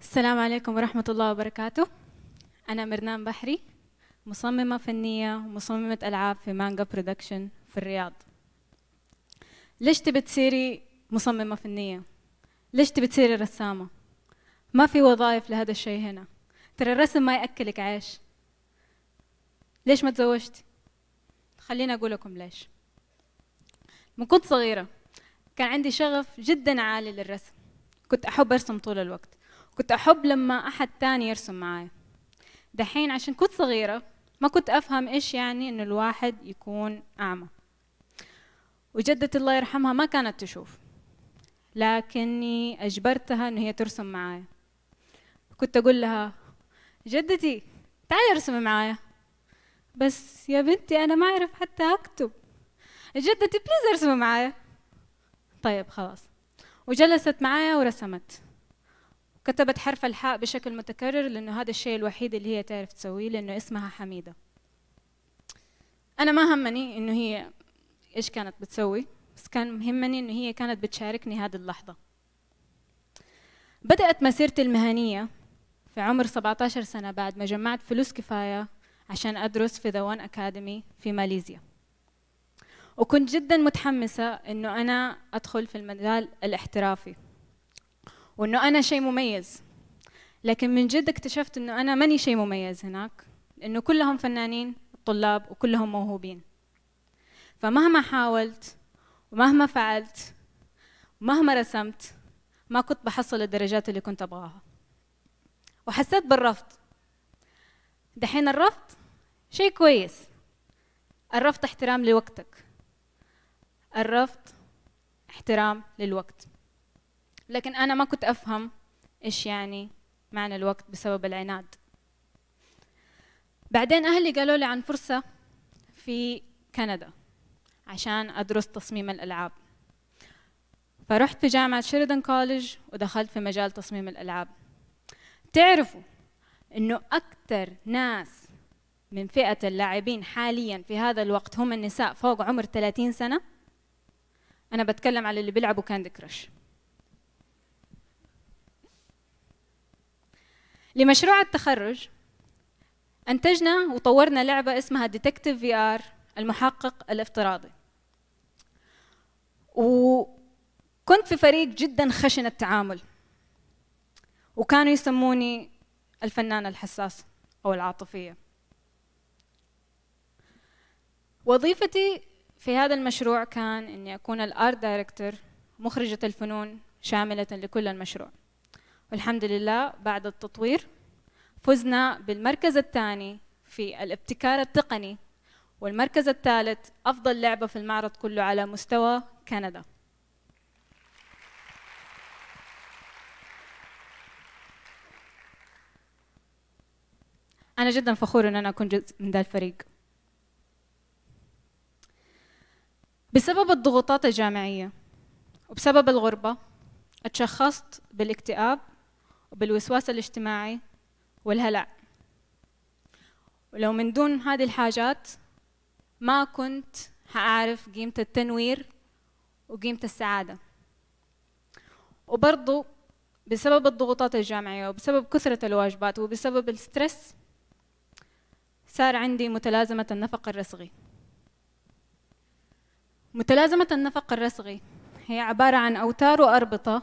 السلام عليكم ورحمة الله وبركاته. أنا مرنان بحري مصممة فنية ومصممة ألعاب في مانجا برودكشن في الرياض. ليش تبي تصيري مصممة فنية؟ ليش تبي تصيري رسامة؟ ما في وظائف لهذا الشيء هنا. ترى الرسم ما يأكلك عيش. ليش ما تزوجتي؟ خليني أقول لكم ليش. من كنت صغيرة كان عندي شغف جدا عالي للرسم. كنت أحب أرسم طول الوقت. كنت أحب لما أحد تاني يرسم معايا. دحين عشان كنت صغيرة ما كنت أفهم إيش يعني إنه الواحد يكون أعمى. وجدتي الله يرحمها ما كانت تشوف. لكني أجبرتها إنه هي ترسم معايا. كنت أقول لها جدتي تعالي ارسمي معايا. بس يا بنتي أنا ما أعرف حتى أكتب. جدتي بليز ارسمي معايا. طيب خلاص. وجلست معايا ورسمت. كتبت حرف الحاء بشكل متكرر لأنه هذا الشيء الوحيد اللي هي تعرف تسويه لأنه اسمها حميدة. أنا ما همني إنه هي إيش كانت بتسوي بس كان مهمني إنه هي كانت بتشاركني هذه اللحظة. بدأت مسيرتي المهنية في عمر 17 سنة بعد ما جمعت فلوس كفاية عشان أدرس في ذا وان أكاديمي في ماليزيا. وكنت جدا متحمسة إنه أنا أدخل في المجال الاحترافي. وإنه أنا شيء مميز. لكن من جد اكتشفت إنه أنا ماني شيء مميز هناك. لأنه كلهم فنانين طلاب وكلهم موهوبين. فمهما حاولت ومهما فعلت ومهما رسمت ما كنت بحصل الدرجات اللي كنت أبغاها. وحسيت بالرفض. دحين الرفض شيء كويس. الرفض احترام لوقتك. الرفض احترام للوقت. لكن أنا ما كنت أفهم إيش يعني معنى الوقت بسبب العناد. بعدين أهلي قالوا لي عن فرصة في كندا عشان أدرس تصميم الألعاب. فرحت في جامعة Sheridan College ودخلت في مجال تصميم الألعاب. تعرفوا إنه أكثر ناس من فئة اللاعبين حاليا في هذا الوقت هم النساء فوق عمر 30 سنة. أنا بتكلم على اللي بيلعبوا Candy Crush لمشروع التخرج أنتجنا وطورنا لعبة اسمها Detective VR المحقق الافتراضي. وكنت في فريق جدا خشن التعامل وكانوا يسموني الفنانة الحساسة أو العاطفية. وظيفتي في هذا المشروع كان إني أكون ال art director مخرجة الفنون شاملة لكل المشروع. والحمد لله بعد التطوير فزنا بالمركز الثاني في الابتكار التقني والمركز الثالث أفضل لعبة في المعرض كله على مستوى كندا. أنا جدا فخور إن أنا أكون جزء من ذا الفريق. بسبب الضغوطات الجامعية وبسبب الغربة اتشخصت بالاكتئاب وبالوسواس الاجتماعي والهلع. ولو من دون هذه الحاجات ما كنت حأعرف قيمة التنوير وقيمة السعادة. وبرضو بسبب الضغوطات الجامعية وبسبب كثرة الواجبات وبسبب الستريس صار عندي متلازمة النفق الرسغي. متلازمة النفق الرسغي هي عبارة عن أوتار وأربطة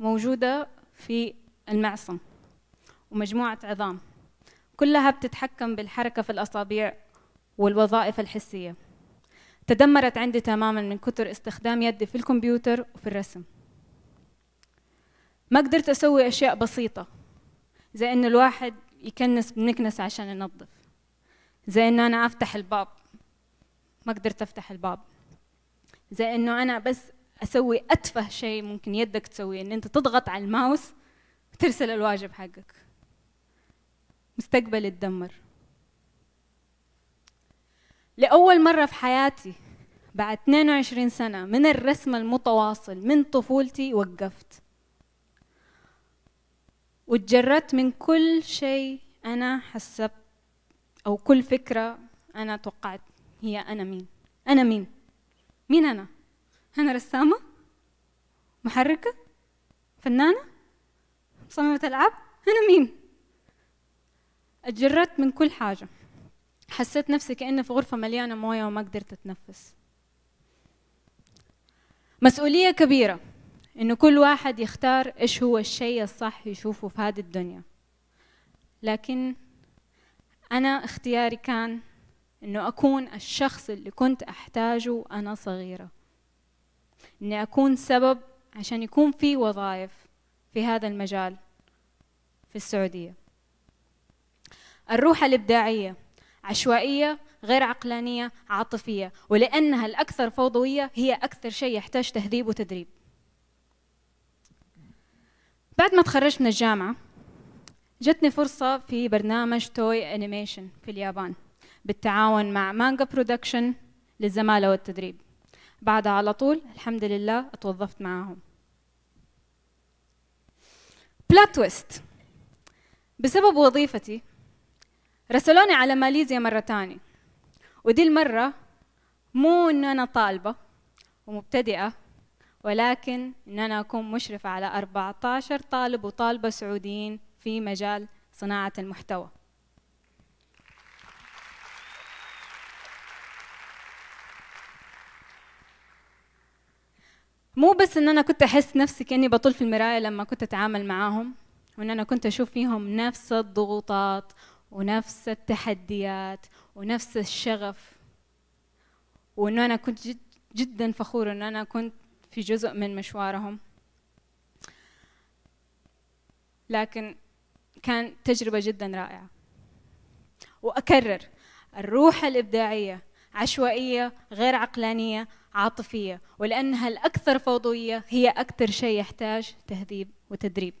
موجودة في المعصم ومجموعة عظام كلها بتتحكم بالحركة في الأصابع والوظائف الحسية. تدمرت عندي تماما من كثر استخدام يدي في الكمبيوتر وفي الرسم. ما قدرت أسوي أشياء بسيطة زي إنه الواحد يكنس بمكنس عشان ينظف زي إنه أنا أفتح الباب ما قدرت أفتح الباب زي إنه أنا بس أسوي أتفه شيء ممكن يدك تسويه إن أنت تضغط على الماوس وترسل الواجب حقك. مستقبلي اتدمر لأول مرة في حياتي بعد 22 سنة من الرسم المتواصل من طفولتي وقفت. وتجردت من كل شيء أنا حسبت أو كل فكرة أنا توقعت هي أنا مين. أنا مين؟ مين أنا؟ أنا رسامة؟ محركة؟ فنانة؟ مصممة ألعاب أنا مين؟ اتجردت من كل حاجة. حسيت نفسي كأني في غرفة مليانة موية وما قدرت أتنفس. مسؤولية كبيرة إنه كل واحد يختار إيش هو الشيء الصح يشوفه في هذه الدنيا. لكن أنا اختياري كان إنه أكون الشخص اللي كنت أحتاجه وأنا صغيرة. إني أكون سبب عشان يكون في وظائف. في هذا المجال في السعودية. الروح الإبداعية عشوائية غير عقلانية عاطفية ولأنها الأكثر فوضوية هي أكثر شيء يحتاج تهذيب وتدريب. بعد ما تخرجت من الجامعة جتني فرصة في برنامج Toei Animation في اليابان بالتعاون مع Manga Productions للزمالة والتدريب. بعدها على طول الحمد لله اتوظفت معاهم. plot twist بسبب وظيفتي رسلوني على ماليزيا مرة تانية. ودي المرة مو إنه أنا طالبة ومبتدئة ولكن إن أنا أكون مشرفة على 14 طالب وطالبة سعوديين في مجال صناعة المحتوى. مو بس إن أنا كنت أحس نفسي كأني بطل في المراية لما كنت أتعامل معاهم وإن أنا كنت أشوف فيهم نفس الضغوطات ونفس التحديات ونفس الشغف وإنه أنا كنت جد جدا فخورة ان أنا كنت في جزء من مشوارهم. لكن كان تجربة جدا رائعة. وأكرر الروح الإبداعية عشوائية غير عقلانية عاطفية ولأنها الأكثر فوضوية هي أكثر شيء يحتاج تهذيب وتدريب.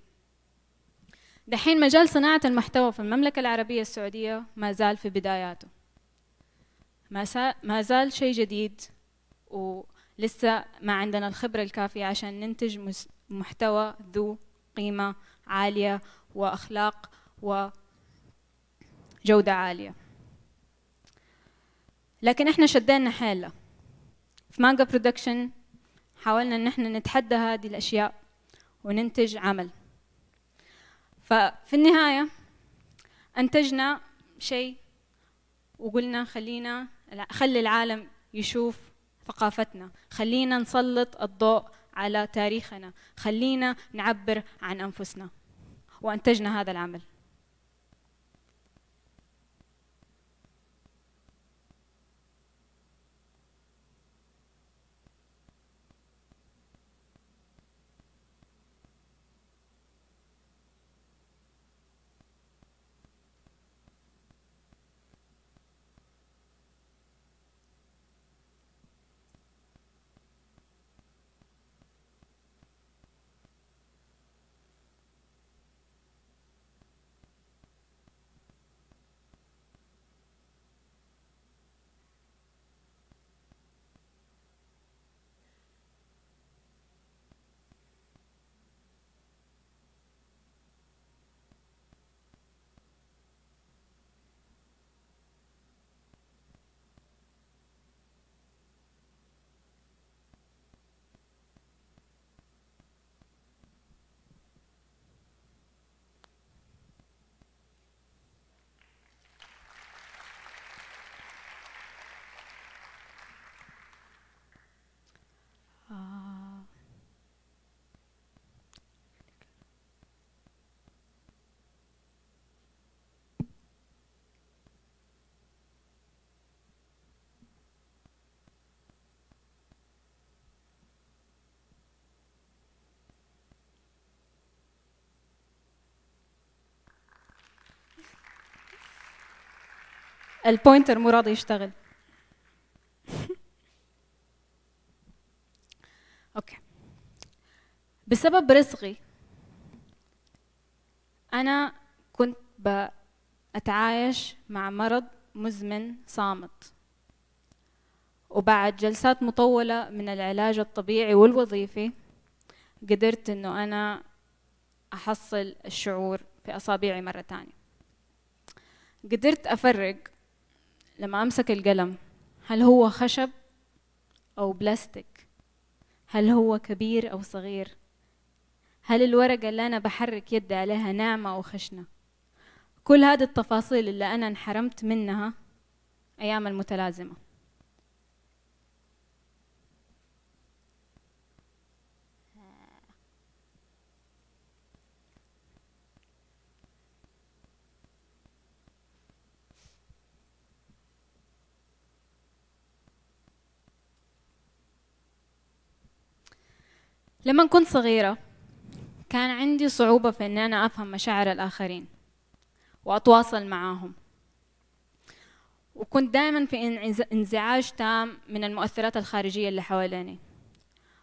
دحين مجال صناعة المحتوى في المملكة العربية السعودية ما زال في بداياته. ما زال شيء جديد ولسه ما عندنا الخبرة الكافية عشان ننتج محتوى ذو قيمة عالية وأخلاق وجودة عالية. لكن إحنا شدينا حيلة في مانجا برودكشن حاولنا إن إحنا نتحدى هذه الأشياء وننتج عمل. ففي النهاية أنتجنا شيء وقلنا خلينا خلي العالم يشوف ثقافتنا. خلينا نسلط الضوء على تاريخنا. خلينا نعبر عن أنفسنا. وأنتجنا هذا العمل. ال pointer مو راضي يشتغل. okay. بسبب رزقي أنا كنت بتعايش مع مرض مزمن صامت. وبعد جلسات مطولة من العلاج الطبيعي والوظيفي قدرت إنه أنا أحصل الشعور في أصابعي مرة تانية. قدرت أفرق لما أمسك القلم هل هو خشب أو بلاستيك؟ هل هو كبير أو صغير؟ هل الورقة اللي أنا بحرك يدي عليها ناعمة أو خشنة؟ كل هذه التفاصيل اللي أنا انحرمت منها أيام المتلازمة. لما كنت صغيرة كان عندي صعوبة في إن أنا أفهم مشاعر الآخرين وأتواصل معاهم. وكنت دائما في انزعاج تام من المؤثرات الخارجية اللي حواليني.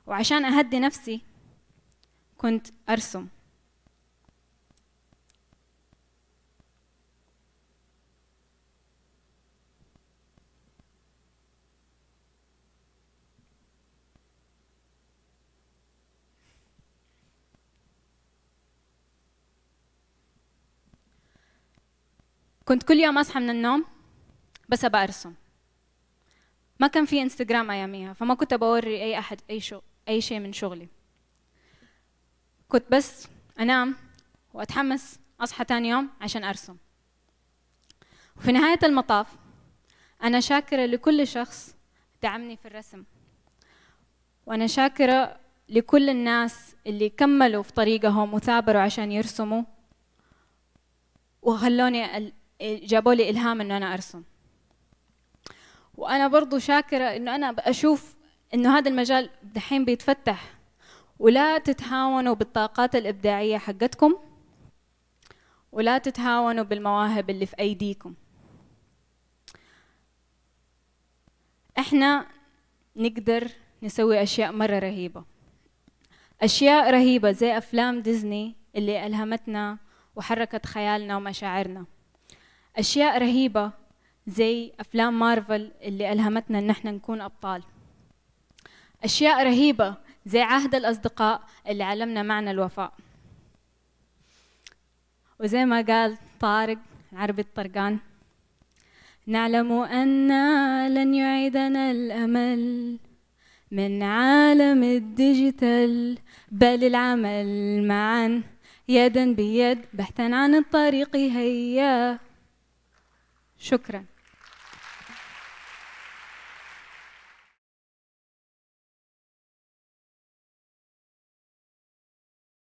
وعشان أهدي نفسي كنت أرسم. كنت كل يوم أصحى من النوم بس ابى أرسم. ما كان في انستغرام أياميها فما كنت بوري أي أحد أي شو أي شيء من شغلي. كنت بس أنام وأتحمس أصحى تاني يوم عشان أرسم. وفي نهاية المطاف أنا شاكرة لكل شخص دعمني في الرسم. وأنا شاكرة لكل الناس اللي كملوا في طريقهم وثابروا عشان يرسموا وخلوني جابوا لي إلهام إنه أنا أرسم. وأنا برضو شاكرة إنه أنا أشوف إنه هذا المجال دحين بيتفتح. ولا تتهاونوا بالطاقات الإبداعية حقتكم ولا تتهاونوا بالمواهب اللي في أيديكم. إحنا نقدر نسوي أشياء مرة رهيبة. أشياء رهيبة زي أفلام ديزني اللي ألهمتنا وحركت خيالنا ومشاعرنا. أشياء رهيبة زي أفلام مارفل اللي ألهمتنا إن إحنا نكون أبطال. أشياء رهيبة زي عهد الأصدقاء اللي علمنا معنى الوفاء. وزي ما قال طارق عربي الطرقان نعلم أن لن يعيدنا الأمل من عالم الديجيتال بل العمل معا يدا بيد بحثا عن الطريق هيا. شكرا.